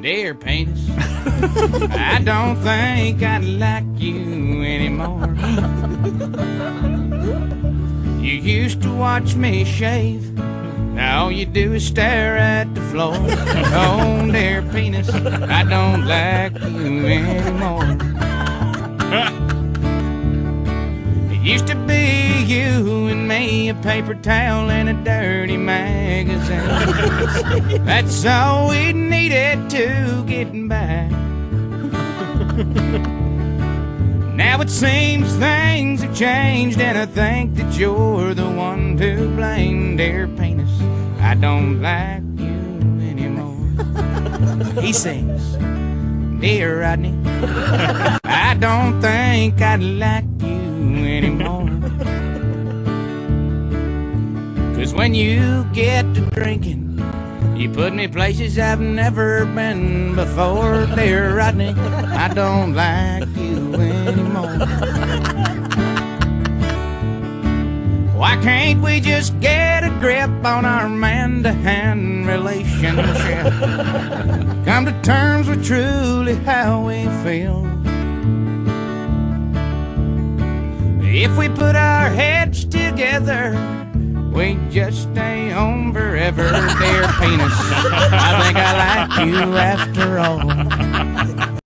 Dear penis, I don't think I like you anymore. You used to watch me shave. Now all you do is stare at the floor. Oh, dear penis, I don't like you anymore. It used to be you and me, a paper towel and a dirty magazine. That's all we needed to get by. Now it seems things have changed, and I think that you're the one to blame, dear penis. I don't like you anymore. He sings, Dear Rodney, I don't think I'd like you anymore. Cause when you get to drinking, you put me places I've never been before, dear Rodney. I don't like you anymore. Why can't we just get a grip on our man to hand relationship? Come to terms with truly how we feel. If we put our heads together, we just stay home forever, dear penis. I think I like you after all.